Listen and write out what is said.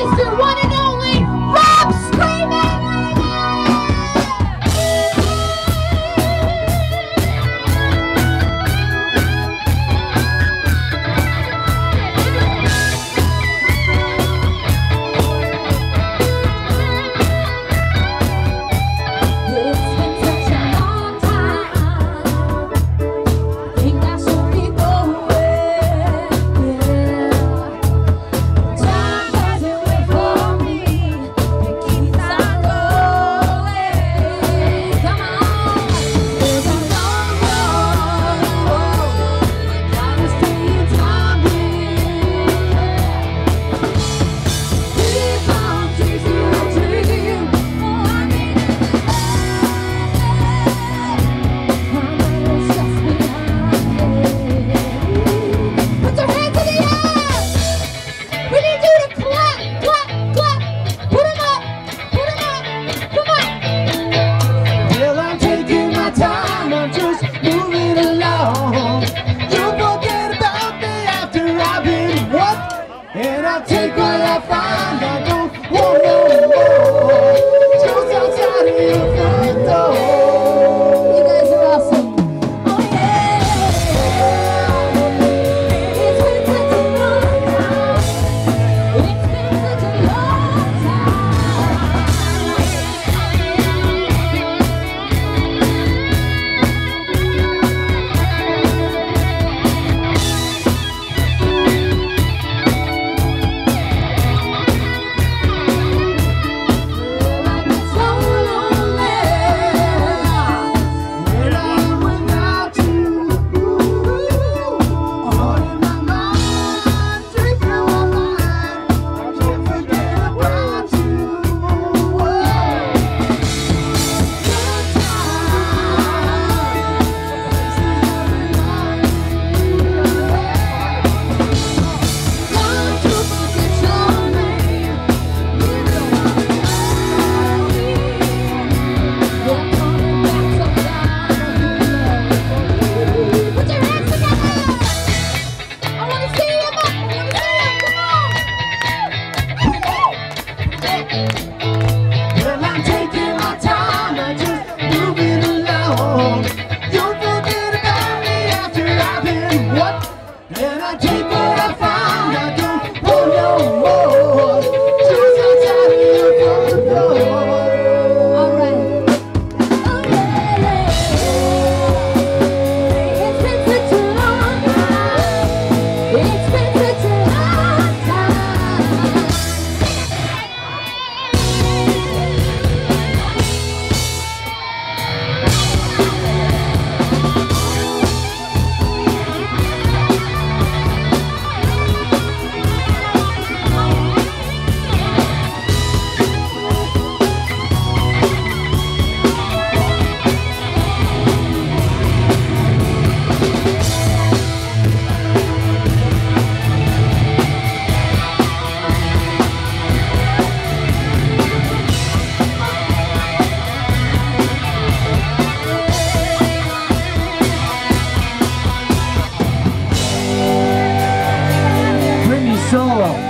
Mr. White. solo.